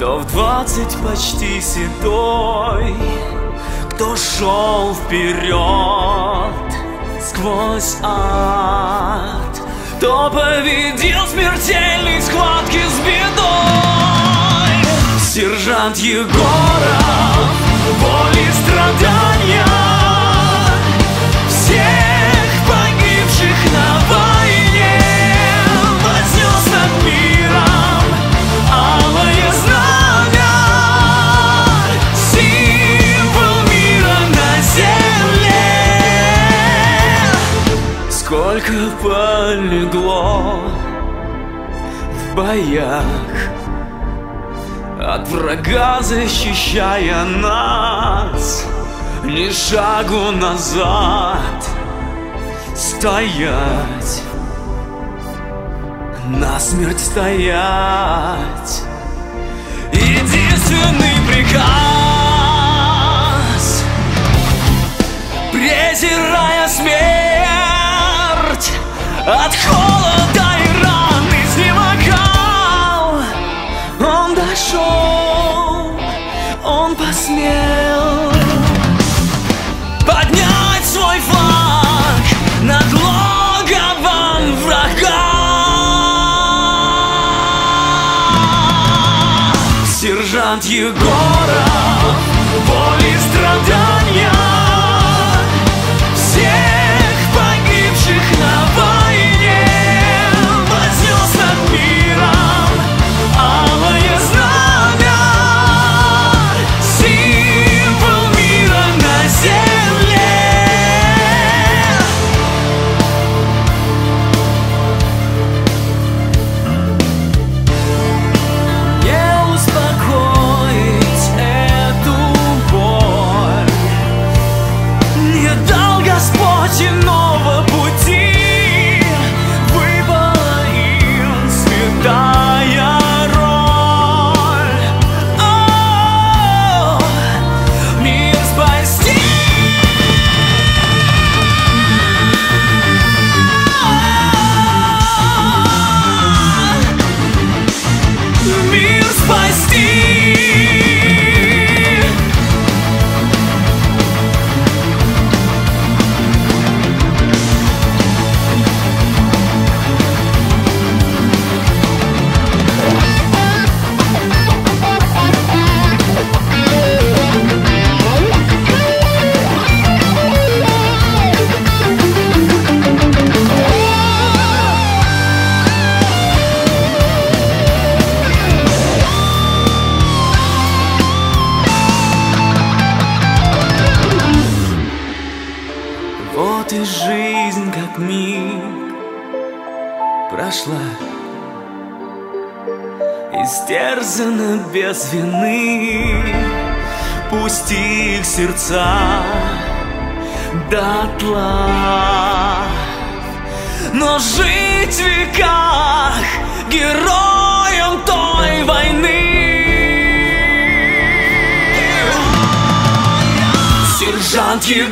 в двадцать почти седой Кто шел вперед сквозь ад Кто победил смертельной схватки с бедой. Сержант Егоров, Сколько полегло в боях от врага защищая нас Ни шагу назад стоять Насмерть стоять. Единственный приказ Презирая смерть От холода и ран изнемогал. Он дошел, он посмел Поднять свой флаг над логовом врага. Сержант Егоров, dark. Миг прошла. Истерзана без вины. Пусть их сердца дотла. Но жить в веках героем той войны. Сержант страдания